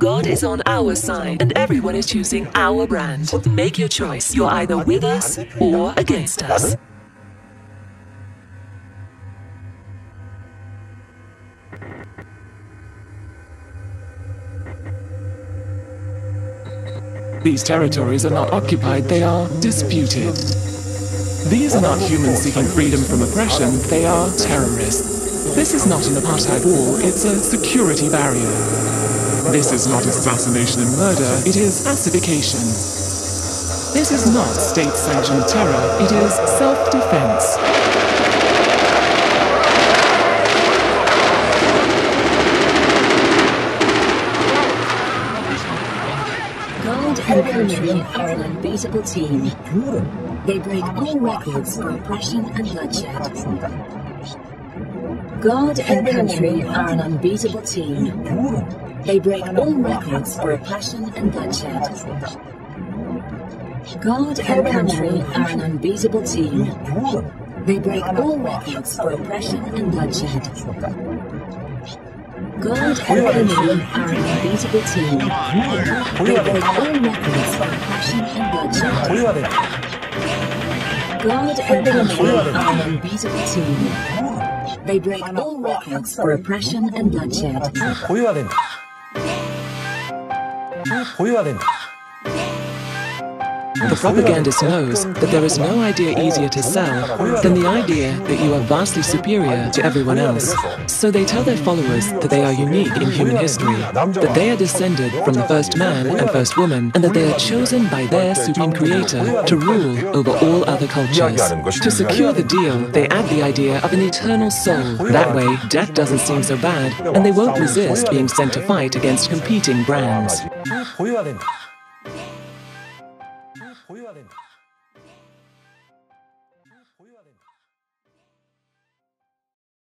God is on our side, and everyone is choosing our brand. Make your choice. You're either with us or against us. These territories are not occupied, they are disputed. These are not humans seeking freedom from oppression, they are terrorists. This is not an apartheid wall, it's a security barrier. This is not assassination and murder, it is pacification. This is not state-sanctioned terror, it is self-defense. And country are an unbeatable team. They break all records for oppression and bloodshed. God and country are an unbeatable team. They break all records for oppression and bloodshed. God and country are an unbeatable team. They break all records for oppression and bloodshed. God and country are an unbeatable team. They break all records for oppression and bloodshed. God and country are an unbeatable team. They break all records for oppression and bloodshed. 보여야 된다. The propagandist knows that there is no idea easier to sell than the idea that you are vastly superior to everyone else. So they tell their followers that they are unique in human history, that they are descended from the first man and first woman, and that they are chosen by their supreme creator to rule over all other cultures. To secure the deal, they add the idea of an eternal soul. That way, death doesn't seem so bad, and they won't resist being sent to fight against competing brands. 보여야 된다. 보여야 된다. 보여야 된다.